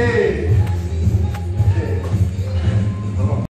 Ei!